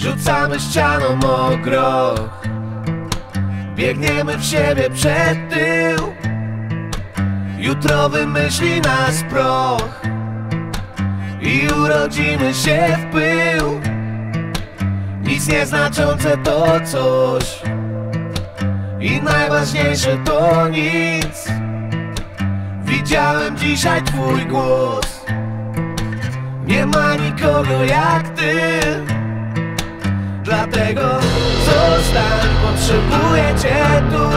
Rzucamy ścianą o groch Biegniemy w siebie przed tył. Jutro wymyśli nas proch. I urodzimy się w pył. Nic nieznaczące to coś. I najważniejsze to nic. Widziałem dzisiaj twój głos. Nie ma nikogo jak ty Dlatego zostań, potrzebuję cię tu.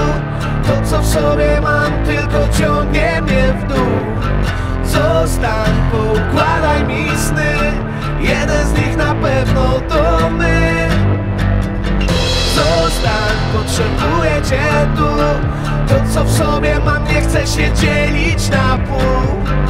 To co w sobie mam tylko ciągnie mnie w dół. Zostań, poukładaj mi sny. Jeden z nich na pewno to my. Zostań, potrzebuję cię tu. To co w sobie mam nie chcę się dzielić na pół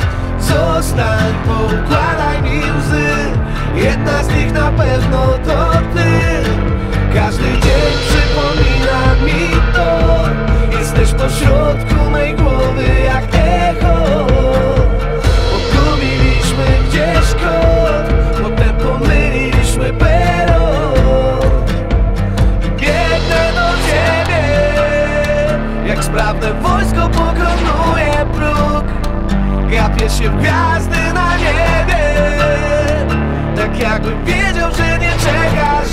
sprawne wojsko pokonuje próg. Gapię się w gwiazdy na niebie. Tak jakbym wiedział, że nie czeka